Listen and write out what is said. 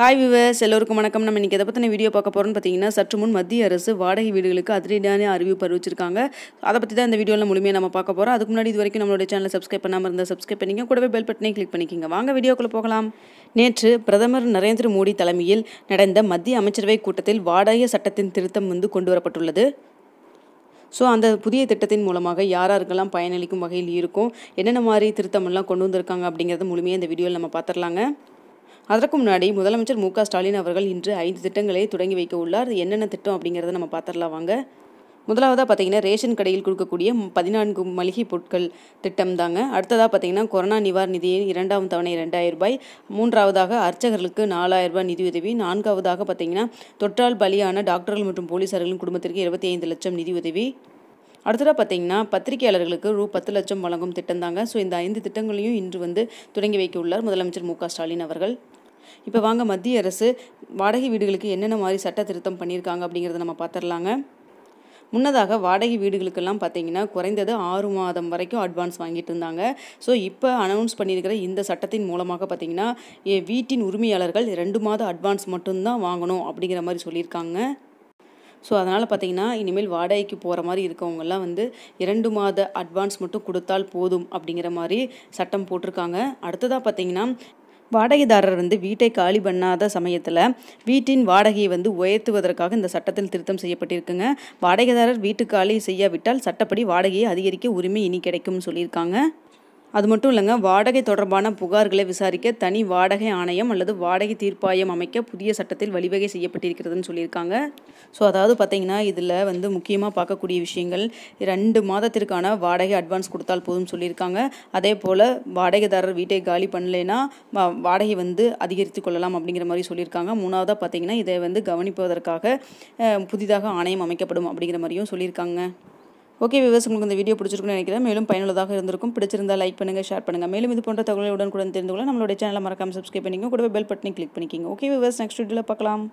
Hi viewers எல்லோருக்கும் வணக்கம். நம்ம இன்றைக்கி எதை பற்றின வீடியோ பார்க்க போகிறோம்னு பார்த்தீங்கன்னா சற்று முன் மத்திய அரசு வாடகை வீடுகளுக்கு அதிரடியான அறிவிப்பு அறிவிச்சிருக்காங்க. அதை பற்றி தான் இந்த வீடியோவில் முழுமையாக நம்ம பார்க்க போகிறோம் அதுக்கு முன்னாடி இது வரைக்கும் நம்மளோட சேனலை சப்ஸ்கிரைப் பண்ணாமல் இருந்தால் சப்ஸ்கிரைப் பண்ணிங்க கூடவே பெல் பட்டனை கிளிக் பண்ணிக்கிங்க. வாங்க வீடியோக்குள்ளே போகலாம். நேற்று பிரதமர் நரேந்திர மோடி தலைமையில் நடந்த மத்திய அமைச்சரவை கூட்டத்தில் வாடகை சட்டத்தின் திருத்தம் வந்து கொண்டு வரப்பட்டுள்ளது. ஸோ அந்த புதிய திட்டத்தின் மூலமாக யாராருக்கெல்லாம் பயனளிக்கும் வகையில் இருக்கும் என்னென்ன மாதிரி திருத்தமெல்லாம் கொண்டு வந்திருக்காங்க அப்படிங்கிறத முழுமையாக இந்த வீடியோவில் நம்ம பார்த்துடலாங்க. அதற்கு முன்னாடி முதலமைச்சர் மு ஸ்டாலின் அவர்கள் இன்று ஐந்து திட்டங்களை தொடங்கி வைக்க உள்ளார். என்னென்ன திட்டம் அப்படிங்கிறத நம்ம பார்த்துடலாம் வாங்க. முதலாவதாக பார்த்தீங்கன்னா ரேஷன் கடையில் கொடுக்கக்கூடிய பதினான்கு மளிகை பொருட்கள் திட்டம் தாங்க. அடுத்ததாக பார்த்தீங்கன்னா கொரோனா நிவாரண நிதியின் இரண்டாம் தவணை ரெண்டாயிரம் ரூபாய். மூன்றாவதாக அர்ச்சகர்களுக்கு நாலாயிரம் ரூபாய் நிதியுதவி நான்காவதாக பார்த்தீங்கன்னா தொற்றால் பலியான டாக்டர்கள் மற்றும் போலீசார்களின் குடும்பத்திற்கு இருபத்தி ஐந்து லட்சம் நிதியுதவி அடுத்ததாக பார்த்தீங்கன்னா பத்திரிகையாளர்களுக்கு ரூ பத்து லட்சம் வழங்கும் திட்டம் தாங்க. ஸோ இந்த ஐந்து திட்டங்களையும் இன்று வந்து தொடங்கி வைக்க உள்ளார் முதலமைச்சர் மு ஸ்டாலின் அவர்கள். இப்போ வாங்க மத்திய அரசு வாடகை வீடுகளுக்கு என்னென்ன மாதிரி சட்ட திருத்தம் பண்ணியிருக்காங்க அப்படிங்கிறத நம்ம பார்த்துடலாங்க. முன்னதாக வாடகை வீடுகளுக்கெல்லாம் பார்த்தீங்கன்னா குறைந்தது ஆறு மாதம் வரைக்கும் அட்வான்ஸ் வாங்கிட்டு இருந்தாங்க. ஸோ இப்போ அனௌன்ஸ் பண்ணியிருக்கிற இந்த சட்டத்தின் மூலமாக பார்த்தீங்கன்னா என் வீட்டின் உரிமையாளர்கள் ரெண்டு மாதம் அட்வான்ஸ் மட்டும்தான் வாங்கணும் அப்படிங்கிற மாதிரி சொல்லியிருக்காங்க. ஸோ அதனால் பார்த்தீங்கன்னா இனிமேல் வாடகைக்கு போகிற மாதிரி இருக்கவங்கெல்லாம் வந்து இரண்டு மாத அட்வான்ஸ் மட்டும் கொடுத்தால் போதும் அப்படிங்கிற மாதிரி சட்டம் போட்டிருக்காங்க. அடுத்ததாக பார்த்தீங்கன்னா வாடகைதாரர் வந்து வீட்டை காலி பண்ணாத சமயத்தில் வீட்டின் வாடகையை வந்து உயர்த்துவதற்காக இந்த சட்டத்தில் திருத்தம் செய்யப்பட்டிருக்குங்க. வாடகைதாரர் வீட்டு காலி செய்யாவிட்டால் சட்டப்படி வாடகையை அதிகரிக்க உரிமை இனி கிடைக்கும்னு சொல்லியிருக்காங்க. அது மட்டும் இல்லைங்க வாடகை தொடர்பான புகார்களை விசாரிக்க தனி வாடகை ஆணையம் அல்லது வாடகை தீர்ப்பாயம் அமைக்க புதிய சட்டத்தில் வழிவகை செய்யப்பட்டிருக்கிறதுன்னு சொல்லியிருக்காங்க. ஸோ அதாவது பார்த்தீங்கன்னா இதில் வந்து முக்கியமாக பார்க்கக்கூடிய விஷயங்கள் ரெண்டு மாதத்திற்கான வாடகை அட்வான்ஸ் கொடுத்தால் போதும் சொல்லியிருக்காங்க. அதே போல் வாடகைதாரர் வீட்டை காலி பண்ணலைன்னா வா- வாடகை வந்து அதிகரித்து கொள்ளலாம் அப்படிங்கிற மாதிரி சொல்லியிருக்காங்க. மூணாவதாக பார்த்தீங்கன்னா இதை வந்து கவனிப்பதற்காக புதிதாக ஆணையம் அமைக்கப்படும் அப்படிங்கிற மாதிரியும் சொல்லியிருக்காங்க. ஓகே விவசாயம் உங்களுக்கு இந்த வீடியோ பிடிச்சிருக்குன்னு நினைக்கிறேன். மேலும் பயனுள்ளதாக இருந்திருக்கும். பிடிச்சிருந்தா லைக் பண்ணுங்கள் ஷேர் பண்ணுங்கள் மேலும் இது போன்ற தகவலை உடனுக்குடன் தெரிந்து கொள்ள நம்மளுடைய சேனலை மறக்காம சப்ஸ்கிரைப் பண்ணிக்கோங்க. கூடவே பெல் பட்டனை கிளிக் பண்ணிக்கோங்க. ஓகே விவர்ஸ் நெக்ஸ்ட் வீடியோவில் பார்க்கலாம்.